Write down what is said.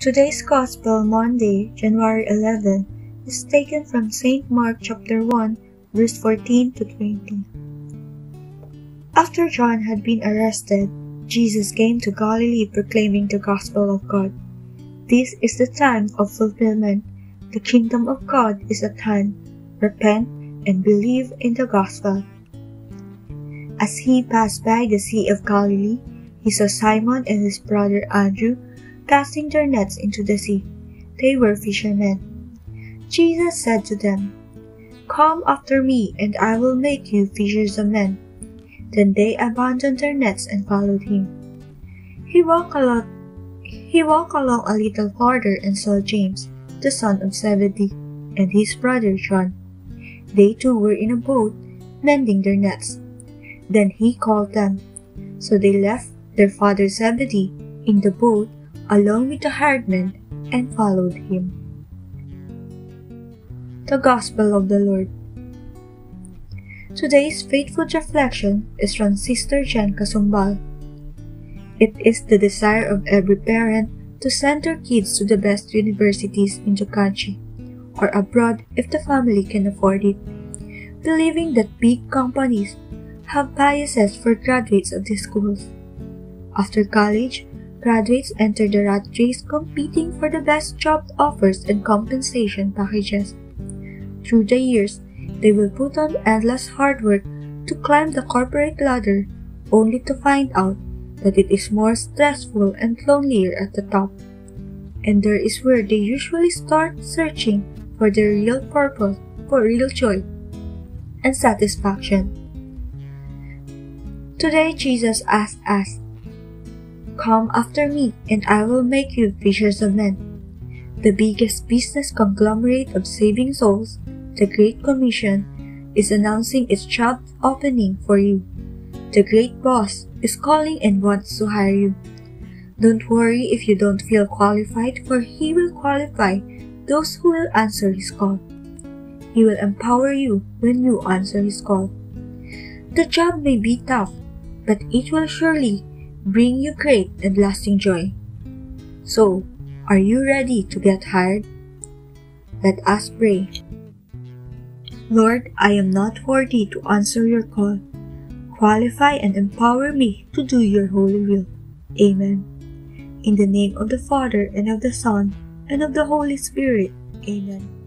Today's Gospel, Monday, January 11, is taken from St. Mark chapter 1, verse 14 to 20. After John had been arrested, Jesus came to Galilee proclaiming the gospel of God. This is the time of fulfillment. The kingdom of God is at hand. Repent and believe in the gospel. As he passed by the Sea of Galilee, he saw Simon and his brother Andrew casting their nets into the sea. They were fishermen. Jesus said to them, Come after me, and I will make you fishers of men. Then they abandoned their nets and followed him. He walked along, he walked along a little farther and saw James, the son of Zebedee, and his brother John. They too were in a boat, mending their nets. Then he called them. So they left their father Zebedee in the boat along with the herdmen and followed him. The Gospel of the Lord. Today's faithful reflection is from Sister Jeng Casumbal. It is the desire of every parent to send their kids to the best universities in the country or abroad if the family can afford it, believing that big companies have biases for graduates of these schools. After college, graduates enter the rat race competing for the best job offers and compensation packages. Through the years, they will put on endless hard work to climb the corporate ladder only to find out that it is more stressful and lonelier at the top. And there is where they usually start searching for their real purpose, for real joy and satisfaction. Today, Jesus asked us, Come after me, and I will make you fishers of men. The biggest business conglomerate of saving souls, the Great Commission, is announcing its job opening for you. The great boss is calling and wants to hire you. Don't worry if you don't feel qualified, for he will qualify those who will answer his call. He will empower you when you answer his call. The job may be tough, but it will surely bring you great and lasting joy. So, are you ready to get hired? Let us pray. Lord, I am not worthy to answer your call. Qualify and empower me to do your holy will. Amen. In the name of the Father, and of the Son, and of the Holy Spirit. Amen.